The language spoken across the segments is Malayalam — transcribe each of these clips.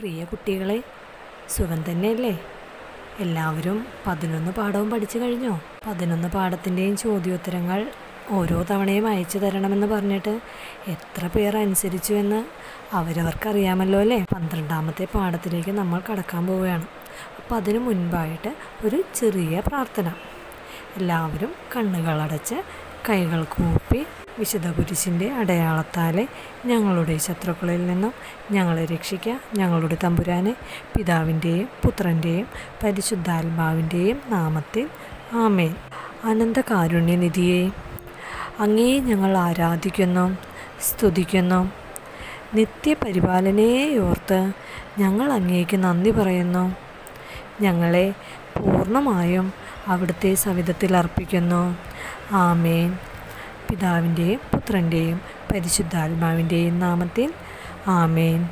പ്രിയ കുട്ടികളെ സുഖം തന്നെയല്ലേ? എല്ലാവരും പതിനൊന്ന് പാഠവും പഠിച്ചു കഴിഞ്ഞോ? പതിനൊന്ന് പാഠത്തിന്റെയും ചോദ്യോത്തരങ്ങൾ ഓരോ തവണയും അയച്ചു തരണമെന്ന് പറഞ്ഞിട്ട് എത്ര പേർ അനുസരിച്ചു എന്ന് അവരവർക്കറിയാമല്ലോ അല്ലേ? പന്ത്രണ്ടാമത്തെ പാഠത്തിലേക്ക് നമ്മൾ കടക്കാൻ പോവുകയാണ്. അപ്പം അതിനു മുൻപായിട്ട് ഒരു ചെറിയ പ്രാർത്ഥന. എല്ലാവരും കണ്ണുകളടച്ച് കൈകൾ കൂപ്പി വിശുദ്ധ കുരിശിന്റെ അടയാളത്താലെ ഞങ്ങളുടെ ശത്രുക്കളിൽ നിന്നും ഞങ്ങളെ രക്ഷിക്കുക ഞങ്ങളുടെ തമ്പുരാനെ പിതാവിന്റെയും പുത്രന്റെയും പരിശുദ്ധാത്മാവിന്റെയും നാമത്തിൽ ആമേൻ. അനന്തകാരുണ്യനിധിയെ അങ്ങേ ഞങ്ങൾ ആരാധിക്കുന്നു സ്തുതിക്കുന്നു. നിത്യപരിപാലനയെ ഓർത്ത് ഞങ്ങൾ അങ്ങേക്ക് നന്ദി പറയുന്നു. ഞങ്ങളെ പൂർണമായും അവിടുത്തെ സവിധത്തിൽ അർപ്പിക്കുന്നു. ആമേൻ. പിതാവിന്റെയും പുത്രന്റെയും പരിശുദ്ധാത്മാവിന്റെയും നാമത്തിൽ ആമേൻ.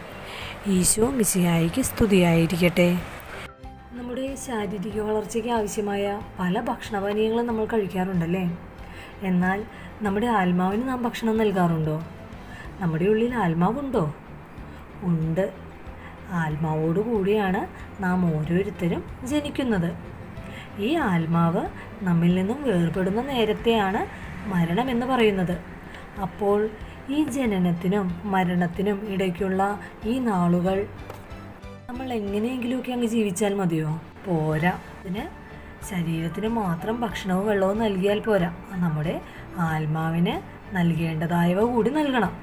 ഈശോ മിസിയായിക്ക് സ്തുതിയായിരിക്കട്ടെ. നമ്മുടെ ശാരീരിക വളർച്ചയ്ക്ക് ആവശ്യമായ പല ഭക്ഷണപാനീയങ്ങളും നമ്മൾ കഴിക്കാറുണ്ടല്ലേ? എന്നാൽ നമ്മുടെ ആത്മാവിന് നാം ഭക്ഷണം നൽകാറുണ്ടോ? നമ്മുടെ ഉള്ളിൽ ആത്മാവുണ്ടോ? ഉണ്ട്. ആത്മാവോടു കൂടിയാണ് നാം ഓരോരുത്തരും ജനിക്കുന്നത്. ഈ ആത്മാവ് നമ്മിൽ നിന്നും വേർപെടുന്ന നേരത്തെയാണ് മരണം എന്ന് പറയുന്നത്. അപ്പോൾ ഈ ജനനത്തിനും മരണത്തിനും ഇടയ്ക്കുള്ള ഈ നാളുകൾ നമ്മൾ എങ്ങനെയെങ്കിലുമൊക്കെ അങ്ങ് ജീവിച്ചാൽ മതിയോ? പോരാ. അതിന് ശരീരത്തിന് മാത്രം ഭക്ഷണവും വെള്ളവും നൽകിയാൽ പോരാ. നമ്മുടെ ആത്മാവിന് നൽകേണ്ടതായവ കൂടി നൽകണം.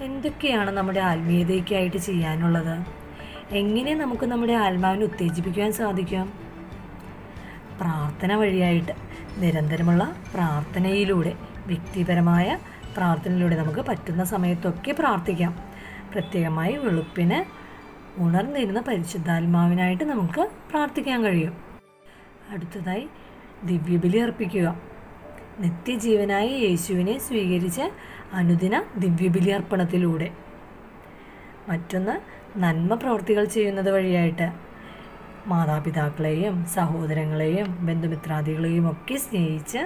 എന്തൊക്കെയാണ് നമ്മുടെ ആത്മീയതയ്ക്കായിട്ട് ചെയ്യാനുള്ളത്? എങ്ങനെ നമുക്ക് നമ്മുടെ ആത്മാവിനെ ഉത്തേജിപ്പിക്കാൻ സാധിക്കും? പ്രാർത്ഥന വഴിയായിട്ട് നിരന്തരമുള്ള പ്രാർത്ഥനയിലൂടെ വ്യക്തിപരമായ പ്രാർത്ഥനയിലൂടെ നമുക്ക് പറ്റുന്ന സമയത്തൊക്കെ പ്രാർത്ഥിക്കാം. പ്രത്യേകമായി വെളുപ്പിന് ഉണർന്നിരുന്ന പരിശുദ്ധാത്മാവിനായിട്ട് നമുക്ക് പ്രാർത്ഥിക്കാൻ കഴിയും. അടുത്തതായി ദിവ്യബലി അർപ്പിക്കുക. നിത്യജീവനായ യേശുവിനെ സ്വീകരിച്ച അനുദിന ദിവ്യബലി അർപ്പണത്തിലൂടെ. മറ്റൊന്ന് നന്മ പ്രവർത്തികൾ ചെയ്യുന്നത് വഴിയായിട്ട്. മാതാപിതാക്കളെയും സഹോദരങ്ങളെയും ബന്ധുമിത്രാദികളെയും ഒക്കെ സ്നേഹിച്ച്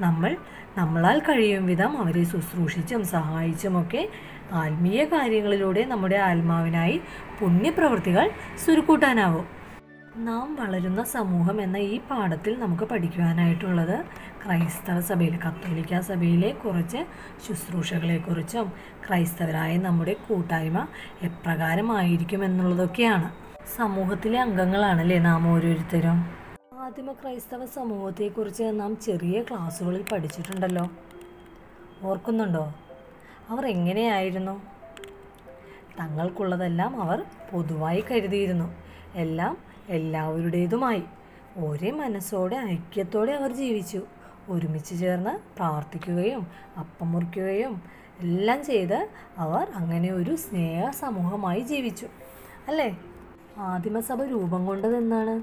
നമ്മൾ നമ്മളാൽ കഴിയും വിധം അവരെ ശുശ്രൂഷിച്ചും സഹായിച്ചുമൊക്കെ ആത്മീയ കാര്യങ്ങളിലൂടെ നമ്മുടെ ആത്മാവിനായി പുണ്യപ്രവൃത്തികൾ സുരുക്കൂട്ടാനാവും നാം വളരുന്ന സമൂഹം എന്ന ഈ പാഠത്തിൽ നമുക്ക് പഠിക്കുവാനായിട്ടുള്ളത് ക്രൈസ്തവ സഭയിൽ കത്തോലിക്ക സഭയിലെ കുറച്ച് ശുശ്രൂഷകളെക്കുറിച്ചും ക്രൈസ്തവരായ നമ്മുടെ കൂട്ടായ്മ എപ്രകാരമായിരിക്കും എന്നുള്ളതൊക്കെയാണ്. സമൂഹത്തിലെ അംഗങ്ങളാണല്ലേ നാം ഓരോരുത്തരും? ആദിമ ക്രൈസ്തവ സമൂഹത്തെക്കുറിച്ച് നാം ചെറിയ ക്ലാസ്സുകളിൽ പഠിച്ചിട്ടുണ്ടല്ലോ. ഓർക്കുന്നുണ്ടോ? അവർ എങ്ങനെയായിരുന്നു? തങ്ങൾക്കുള്ളതെല്ലാം അവർ പൊതുവായി കരുതിയിരുന്നു. എല്ലാം എല്ലാവരുടേതുമായി. ഒരേ മനസ്സോടെ ഐക്യത്തോടെ അവർ ജീവിച്ചു. ഒരുമിച്ച് ചേർന്ന് പ്രാർത്ഥിക്കുകയും അപ്പം മുറിക്കുകയും എല്ലാം ചെയ്ത് അവർ അങ്ങനെ ഒരു സ്നേഹ സമൂഹമായി ജീവിച്ചു. അല്ലേ? ആദിമസഭ രൂപം കൊണ്ടതെന്നാണ്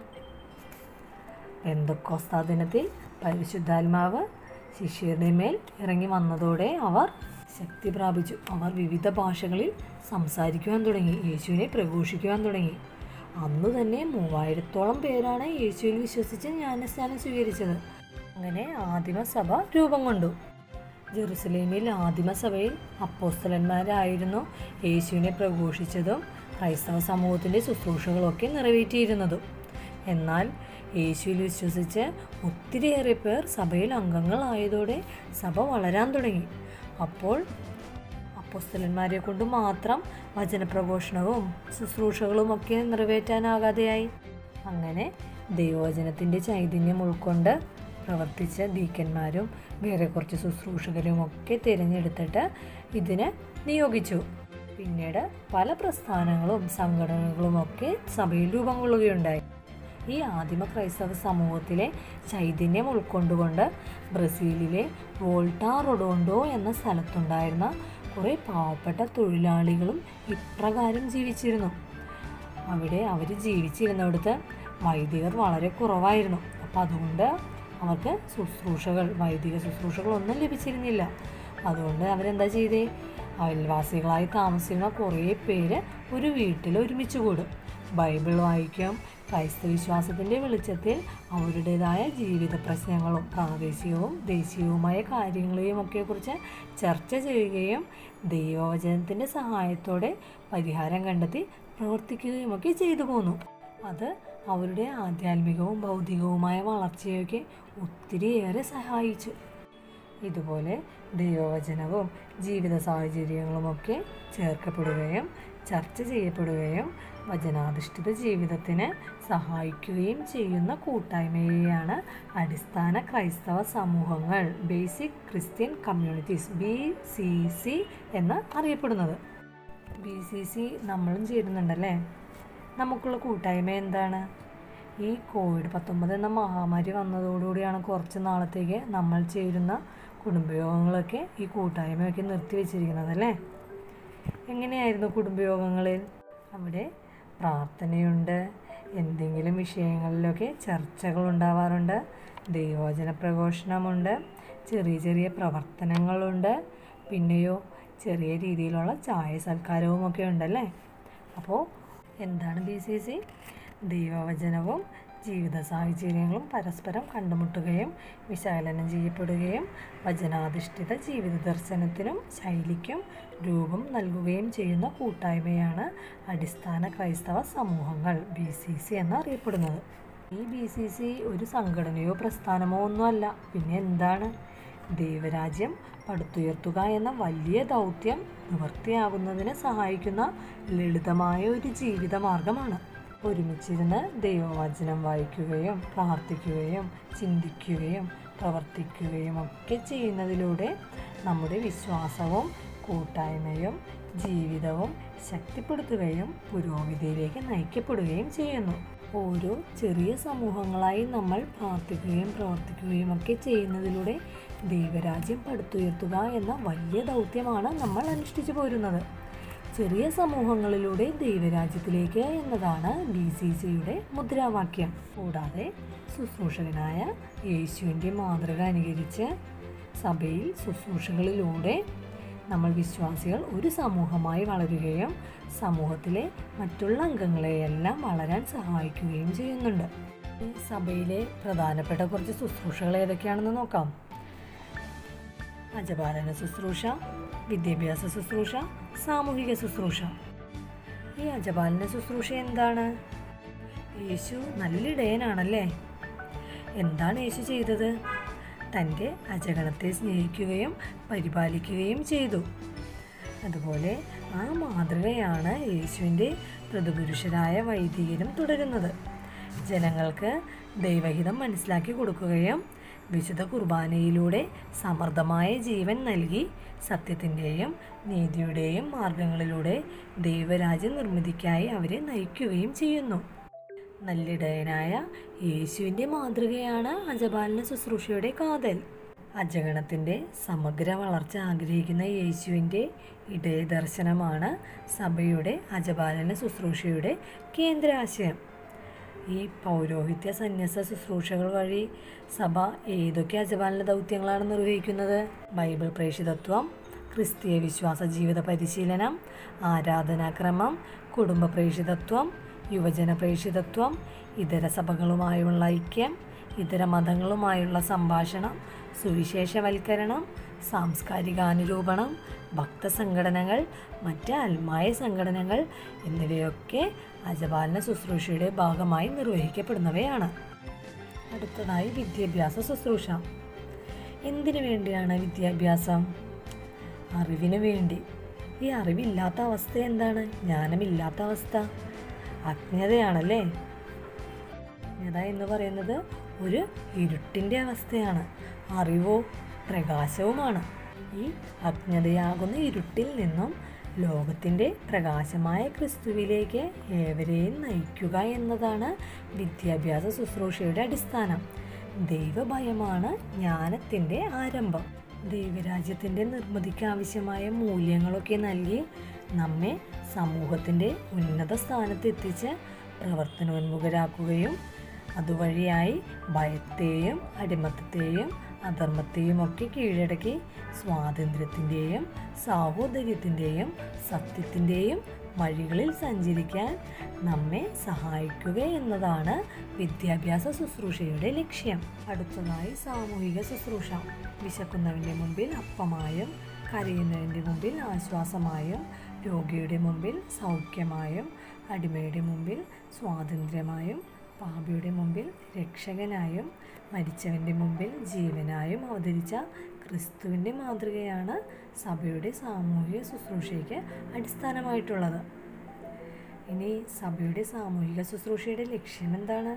എന്തൊക്കോസ്താ ദിനത്തിൽ പരിശുദ്ധാത്മാവ് ശിഷ്യരുടെ മേൽ ഇറങ്ങി വന്നതോടെ അവർ ശക്തി പ്രാപിച്ചു. അവർ വിവിധ ഭാഷകളിൽ സംസാരിക്കുവാൻ തുടങ്ങി യേശുവിനെ പ്രഘോഷിക്കുവാൻ തുടങ്ങി. അന്ന് തന്നെ മൂവായിരത്തോളം പേരാണ് യേശുവിൽ വിശ്വസിച്ച് ജ്ഞാനസ്നാനം സ്വീകരിച്ചത്. അങ്ങനെ ആദിമസഭ രൂപം കൊണ്ടു. ജെറുസലേമിൽ ആദിമസഭയിൽ അപ്പോസ്തലന്മാരായിരുന്നു യേശുവിനെ പ്രഘോഷിച്ചതും ക്രൈസ്തവ സമൂഹത്തിന്റെ ശുശ്രൂഷകളൊക്കെ നിറവേറ്റിയിരുന്നതും. എന്നാൽ യേശുവിൽ വിശ്വസിച്ച് ഒത്തിരിയേറെ പേർ സഭയിൽ അംഗങ്ങളായതോടെ സഭ വളരാൻ തുടങ്ങി. അപ്പോൾ അപ്പോസ്തലന്മാരെ കൊണ്ട് മാത്രം വചനപ്രഘോഷണവും ശുശ്രൂഷകളും ഒക്കെ നിറവേറ്റാനാകാതെയായി. അങ്ങനെ ദൈവവചനത്തിന്റെ ചൈതന്യം ഉൾക്കൊണ്ട് പ്രവർത്തിച്ച ദീക്കന്മാരും വേറെ കുറച്ച് ശുശ്രൂഷകരും ഒക്കെ തിരഞ്ഞെടുത്തിട്ട് ഇതിന് നിയോഗിച്ചു. പിന്നീട് പല പ്രസ്ഥാനങ്ങളും സംഘടനകളും ഒക്കെ സഭയിൽ രൂപം കൊള്ളുകയുണ്ടായി ഈ ആദിമ ക്രൈസ്തവ സമൂഹത്തിലെ ചൈതന്യം ഉൾക്കൊണ്ടുകൊണ്ട് ബ്രസീലിലെ വോൾട്ടാ റൊഡോണ്ടോ എന്ന സ്ഥലത്തുണ്ടായിരുന്ന കുറേ പാവപ്പെട്ട തൊഴിലാളികളും ഇപ്രകാരം ജീവിച്ചിരുന്നു. അവിടെ അവർ ജീവിച്ചിരുന്നിടത്ത് വൈദികർ വളരെ കുറവായിരുന്നു. അപ്പോൾ അതുകൊണ്ട് അവർക്ക് ശുശ്രൂഷകൾ വൈദിക ശുശ്രൂഷകളൊന്നും ലഭിച്ചിരുന്നില്ല. അതുകൊണ്ട് അവരെന്താ ചെയ്തേ? അയൽവാസികളായി താമസിക്കുന്ന കുറേ പേര് ഒരു വീട്ടിൽ ഒരുമിച്ച് കൂടും. ബൈബിൾ വായിക്കും. ക്രൈസ്തവ വിശ്വാസത്തിന്റെ വെളിച്ചത്തിൽ അവരുടേതായ ജീവിത പ്രശ്നങ്ങളും പ്രാദേശികവും ദേശീയവുമായ കാര്യങ്ങളെയും ഒക്കെ കുറിച്ച് ചർച്ച ചെയ്യുകയും ദൈവവചനത്തിന്റെ സഹായത്തോടെ പരിഹാരം കണ്ടെത്തി പ്രവർത്തിക്കുകയും ഒക്കെ ചെയ്തു പോന്നു. അത് അവരുടെ ആധ്യാത്മികവും ഭൗതികവുമായ വളർച്ചയൊക്കെ ഒത്തിരിയേറെ സഹായിച്ചു. ഇതുപോലെ ദൈവവചനവും ജീവിത സാഹചര്യങ്ങളുമൊക്കെ ചേർക്കപ്പെടുകയും ചർച്ച ചെയ്യപ്പെടുകയും വചനാധിഷ്ഠിത ജീവിതത്തിന് സഹായിക്കുകയും ചെയ്യുന്ന കൂട്ടായ്മയെയാണ് അടിസ്ഥാന ക്രൈസ്തവ സമൂഹങ്ങൾ basic Christian communities B C C എന്ന് അറിയപ്പെടുന്നത്. ബി സി സി നമ്മളും ചേരുന്നുണ്ടല്ലേ? നമുക്കുള്ള കൂട്ടായ്മ എന്താണ്? ഈ കോവിഡ് പത്തൊമ്പത് എന്ന മഹാമാരി വന്നതോടുകൂടിയാണ് കുറച്ച് നാളത്തേക്ക് നമ്മൾ ചേരുന്ന കുടുംബയോഗങ്ങളൊക്കെ ഈ കൂട്ടായ്മയൊക്കെ നിർത്തിവെച്ചിരിക്കുന്നത് അല്ലേ എങ്ങനെയായിരുന്നു കുടുംബയോഗങ്ങളിൽ അവിടെ പ്രാർത്ഥനയുണ്ട് എന്തെങ്കിലും വിഷയങ്ങളിലൊക്കെ ചർച്ചകൾ ഉണ്ടാവാറുണ്ട് ദൈവവചന പ്രഘോഷണമുണ്ട് ചെറിയ ചെറിയ പ്രവർത്തനങ്ങളുണ്ട് പിന്നെയോ ചെറിയ രീതിയിലുള്ള ചായ സൽക്കാരവും ഒക്കെ ഉണ്ടല്ലേ? അപ്പോൾ എന്താണ് ബി സി സി? ദൈവവചനവും ജീവിത സാഹചര്യങ്ങളും പരസ്പരം കണ്ടുമുട്ടുകയും വിശകലനം ചെയ്യപ്പെടുകയും വചനാധിഷ്ഠിത ജീവിത ദർശനത്തിനും ശൈലിക്കും രൂപം നൽകുകയും ചെയ്യുന്ന കൂട്ടായ്മയാണ് അടിസ്ഥാന ക്രൈസ്തവ സമൂഹങ്ങൾ ബി സി സി എന്നറിയപ്പെടുന്നത്. ഈ ബി സി സി ഒരു സംഘടനയോ പ്രസ്ഥാനമോ ഒന്നുമല്ല. പിന്നെ എന്താണ്? ദൈവരാജ്യം പടുത്തുയർത്തുക എന്ന വലിയ ദൗത്യം നിവൃത്തിയാകുന്നതിന് സഹായിക്കുന്ന ലളിതമായ ഒരു ജീവിത മാർഗമാണ് ഒരുമിച്ചിരുന്ന് ദൈവവചനം വായിക്കുകയും പ്രാർത്ഥിക്കുകയും ചിന്തിക്കുകയും പ്രവർത്തിക്കുകയും ഒക്കെ ചെയ്യുന്നതിലൂടെ നമ്മുടെ വിശ്വാസവും കൂട്ടായ്മയും ജീവിതവും ശക്തിപ്പെടുത്തുകയും പുരോഗതിയിലേക്ക് നയിക്കപ്പെടുകയും ചെയ്യുന്നു. ഓരോ ചെറിയ സമൂഹങ്ങളായി നമ്മൾ പ്രാർത്ഥിക്കുകയും പ്രവർത്തിക്കുകയും ഒക്കെ ചെയ്യുന്നതിലൂടെ ദൈവരാജ്യം പടുത്തുയർത്തുക എന്ന വലിയ ദൗത്യമാണ് നമ്മൾ അനുഷ്ഠിച്ചു പോരുന്നത്. ചെറിയ സമൂഹങ്ങളിലൂടെ ദൈവരാജ്യത്തിലേക്ക് എന്നതാണ് ബി സി സിയുടെ മുദ്രാവാക്യം. കൂടാതെ ശുശ്രൂഷകനായ യേശുവിന്റെ മാതൃക അനുകരിച്ച് സഭയിൽ ശുശ്രൂഷകളിലൂടെ നമ്മൾ വിശ്വാസികൾ ഒരു സമൂഹമായി വളരുകയും സമൂഹത്തിലെ മറ്റുള്ള അംഗങ്ങളെയെല്ലാം വളരാൻ സഹായിക്കുകയും ചെയ്യുന്നുണ്ട്. സഭയിലെ പ്രധാനപ്പെട്ട കുറച്ച് ശുശ്രൂഷകൾ ഏതൊക്കെയാണെന്ന് നോക്കാം. അജപാലന ശുശ്രൂഷ വിദ്യാഭ്യാസ ശുശ്രൂഷ സാമൂഹിക ശുശ്രൂഷ. ഈ അജപാലന ശുശ്രൂഷ എന്താണ്? യേശു നല്ലിടയനാണല്ലേ? എന്താണ് യേശു ചെയ്തത്? തന്റെ അജഗണത്തെ സ്നേഹിക്കുകയും പരിപാലിക്കുകയും ചെയ്തു. അതുപോലെ ആ മാതൃകയാണ് യേശുവിന്റെ പ്രതിപുരുഷരായ വൈദികരും തുടരുന്നത്. ജനങ്ങൾക്ക് ദൈവഹിതം മനസ്സിലാക്കി കൊടുക്കുകയും വിശുദ്ധ കുർബാനയിലൂടെ സമൃദ്ധമായ ജീവൻ നൽകി സത്യത്തിന്റെയും നീതിയുടെയും മാർഗങ്ങളിലൂടെ ദൈവരാജ്യ നിർമ്മിതിക്കായി അവരെ നയിക്കുകയും ചെയ്യുന്നു. നല്ലിടയനായ യേശുവിന്റെ മാതൃകയാണ് അജപാലന ശുശ്രൂഷയുടെ കാതൽ. അജഗണത്തിന്റെ സമഗ്ര വളർച്ച ആഗ്രഹിക്കുന്ന യേശുവിന്റെ ഇടയദർശനമാണ് സഭയുടെ അജപാലന ശുശ്രൂഷയുടെ കേന്ദ്രാശയം. ഈ പൗരോഹിത്യ സന്യാസ ശുശ്രൂഷകൾ വഴി സഭ ഏതൊക്കെ അജപാലന ദൗത്യങ്ങളാണ് നിർവഹിക്കുന്നത്? ബൈബിൾ പ്രേഷിതത്വം ക്രിസ്തീയ വിശ്വാസ ജീവിത പരിശീലനം ആരാധനാക്രമം കുടുംബ പ്രേഷിതത്വം യുവജന പ്രേഷിതത്വം ഇതര സഭകളുമായുള്ള ഐക്യം ഇതര മതങ്ങളുമായുള്ള സംഭാഷണം സുവിശേഷവൽക്കരണം സാംസ്കാരികാനുരൂപണം ഭക്തസംഘടനകൾ മറ്റ് അൽമായ സംഘടനകൾ എന്നിവയൊക്കെ അജപാലന ശുശ്രൂഷയുടെ ഭാഗമായി നിർവഹിക്കപ്പെടുന്നവയാണ്. അടുത്തതായി വിദ്യാഭ്യാസ ശുശ്രൂഷ. എന്തിനു വേണ്ടിയാണ് വിദ്യാഭ്യാസം? അറിവിന് വേണ്ടി. ഈ അറിവില്ലാത്ത അവസ്ഥ എന്താണ്? ജ്ഞാനമില്ലാത്ത അവസ്ഥ. അജ്ഞതയാണല്ലേ അജ്ഞത എന്ന് പറയുന്നത് ഒരു ഇരുട്ടിന്റെ അവസ്ഥയാണ്. അറിവോ പ്രകാശവുമാണ്. ഈ അജ്ഞതയാകുന്ന ഇരുട്ടിൽ നിന്നും ലോകത്തിന്റെ പ്രകാശമായ ക്രിസ്തുവിലേക്ക് ഏവരെയും നയിക്കുക എന്നതാണ് വിദ്യാഭ്യാസ ശുശ്രൂഷയുടെ അടിസ്ഥാനം. ദൈവഭയമാണ് ജ്ഞാനത്തിന്റെ ആരംഭം. ദൈവരാജ്യത്തിന്റെ നിർമ്മിതിക്ക് ആവശ്യമായ മൂല്യങ്ങളൊക്കെ നൽകി നമ്മെ സമൂഹത്തിന്റെ ഉന്നത സ്ഥാനത്ത് എത്തിച്ച് പ്രവർത്തനോന്മുഖരാക്കുകയും അതുവഴിയായി ഭയത്തെയും അടിമത്തത്തെയും അധർമ്മത്തെയും ഒക്കെ കീഴടക്കി സ്വാതന്ത്ര്യത്തിന്റെയും സാഹോദര്യത്തിന്റെയും സത്യത്തിന്റെയും വഴികളിൽ സഞ്ചരിക്കാൻ നമ്മെ സഹായിക്കുക എന്നതാണ് വിദ്യാഭ്യാസ ശുശ്രൂഷയുടെ ലക്ഷ്യം. അടുത്തതായി സാമൂഹിക ശുശ്രൂഷ. വിശക്കുന്നവന്റെ മുമ്പിൽ അപ്പമായും കരയുന്നവന്റെ മുമ്പിൽ ആശ്വാസമായും രോഗിയുടെ മുമ്പിൽ സൗഖ്യമായും അടിമയുടെ മുമ്പിൽ സ്വാതന്ത്ര്യമായും പാപിയുടെ മുമ്പിൽ രക്ഷകനായും മരിച്ചവന്റെ മുമ്പിൽ ജീവനായും അവതരിച്ച ക്രിസ്തുവിന്റെ മാതൃകയാണ് സഭയുടെ സാമൂഹിക ശുശ്രൂഷയ്ക്ക് അടിസ്ഥാനമായിട്ടുള്ളത്. ഇനി സഭയുടെ സാമൂഹിക ശുശ്രൂഷയുടെ ലക്ഷ്യം എന്താണ്?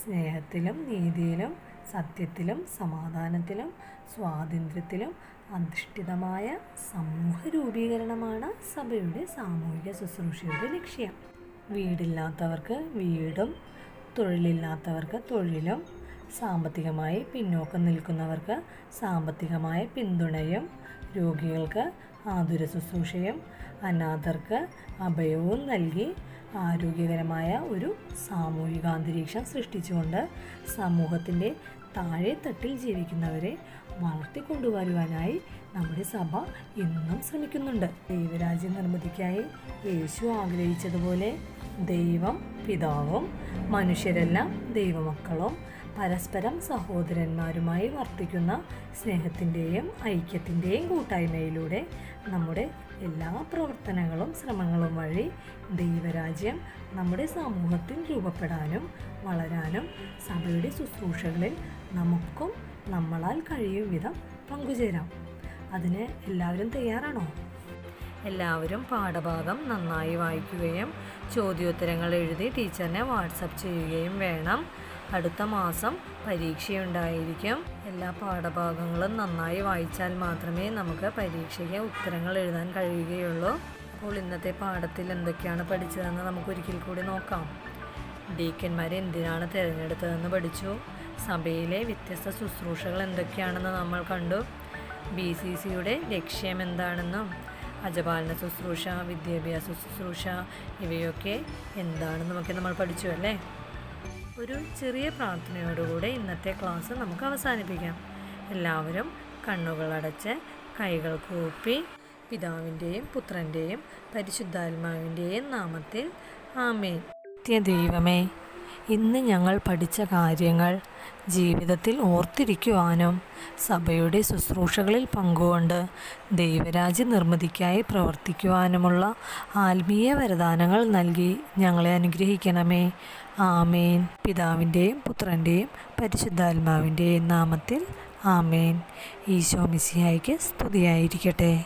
സ്നേഹത്തിലും നീതിയിലും സത്യത്തിലും സമാധാനത്തിലും സ്വാതന്ത്ര്യത്തിലും അധിഷ്ഠിതമായ സമൂഹ രൂപീകരണമാണ് സഭയുടെ സാമൂഹിക ശുശ്രൂഷയുടെ ലക്ഷ്യം. വീടില്ലാത്തവർക്ക് വീടും തൊഴിലില്ലാത്തവർക്ക് തൊഴിലും സാമ്പത്തികമായി പിന്നോക്കം നിൽക്കുന്നവർക്ക് സാമ്പത്തികമായ പിന്തുണയും രോഗികൾക്ക് ആതുര ശുശ്രൂഷയും അനാഥർക്ക് അഭയവും നൽകി ആരോഗ്യകരമായ ഒരു സാമൂഹികാന്തരീക്ഷം സൃഷ്ടിച്ചുകൊണ്ട് സമൂഹത്തിന്റെ താഴെത്തട്ടിൽ ജീവിക്കുന്നവരെ വളർത്തിക്കൊണ്ടുവരുവാനായി നമ്മുടെ സഭ എന്നും ശ്രമിക്കുന്നുണ്ട്. ദൈവരാജ്യം നിർമ്മിതിക്കായി യേശു ആഗ്രഹിച്ചതുപോലെ ദൈവം പിതാവും മനുഷ്യരെല്ലാം ദൈവമക്കളും പരസ്പരം സഹോദരന്മാരുമായി വർത്തിക്കുന്ന സ്നേഹത്തിന്റെയും ഐക്യത്തിന്റെയും കൂട്ടായ്മയിലൂടെ നമ്മുടെ എല്ലാ പ്രവർത്തനങ്ങളും ശ്രമങ്ങളും വഴി ദൈവരാജ്യം നമ്മുടെ സമൂഹത്തിൽ രൂപപ്പെടാനും വളരാനും സഭയുടെ ശുശ്രൂഷകളിൽ നമുക്കും നമ്മളാൽ കഴിയും വിധം പങ്കുചേരാം. അതിന് എല്ലാവരും തയ്യാറാണോ? എല്ലാവരും പാഠഭാഗം നന്നായി വായിക്കുകയും ചോദ്യോത്തരങ്ങൾ എഴുതി ടീച്ചറിനെ വാട്സപ്പ് ചെയ്യുകയും വേണം. അടുത്ത മാസം പരീക്ഷയുണ്ടായിരിക്കും. എല്ലാ പാഠഭാഗങ്ങളും നന്നായി വായിച്ചാൽ മാത്രമേ നമുക്ക് പരീക്ഷയ്ക്ക് ഉത്തരങ്ങൾ എഴുതാൻ കഴിയുകയുള്ളൂ. അപ്പോൾ ഇന്നത്തെ പാഠത്തിൽ എന്തൊക്കെയാണ് പഠിച്ചതെന്ന് നമുക്ക് ഒരിക്കൽ കൂടി നോക്കാം. ഡീക്കന്മാരെ എന്തിനാണ് തിരഞ്ഞെടുത്തതെന്ന് പഠിച്ചു. സഭയിലെ വ്യത്യസ്ത ശുശ്രൂഷകൾ എന്തൊക്കെയാണെന്ന് നമ്മൾ കണ്ടു. ബി സി സിയുടെ ലക്ഷ്യം എന്താണെന്നും അജപാലന ശുശ്രൂഷ വിദ്യാഭ്യാസ ശുശ്രൂഷ ഇവയൊക്കെ എന്താണെന്നുമൊക്കെ നമ്മൾ പഠിച്ചു അല്ലേ? ഒരു ചെറിയ പ്രാർത്ഥനയോടുകൂടെ ഇന്നത്തെ ക്ലാസ് നമുക്ക് അവസാനിപ്പിക്കാം. എല്ലാവരും കണ്ണുകളടച്ച് കൈകൾ കൂപ്പി പിതാവിന്റെയും പുത്രന്റെയും പരിശുദ്ധാത്മാവിന്റെയും നാമത്തിൽ ആമേ ദൈവമേ ഇന്ന് ഞങ്ങൾ പഠിച്ച കാര്യങ്ങൾ ജീവിതത്തിൽ ഓർത്തിരിക്കുവാനും സഭയുടെ ശുശ്രൂഷകളിൽ പങ്കുകൊണ്ട് ദൈവരാജ്യ നിർമ്മിതിക്കായി പ്രവർത്തിക്കുവാനുമുള്ള ആത്മീയ വരദാനങ്ങൾ നൽകി ഞങ്ങളെ അനുഗ്രഹിക്കണമേ. ആമേൻ. പിതാവിന്റെയും പുത്രന്റെയും പരിശുദ്ധാത്മാവിന്റെയും നാമത്തിൽ ആമേൻ. ഈശോ മിസിഹായിക്ക് സ്തുതിയായിരിക്കട്ടെ.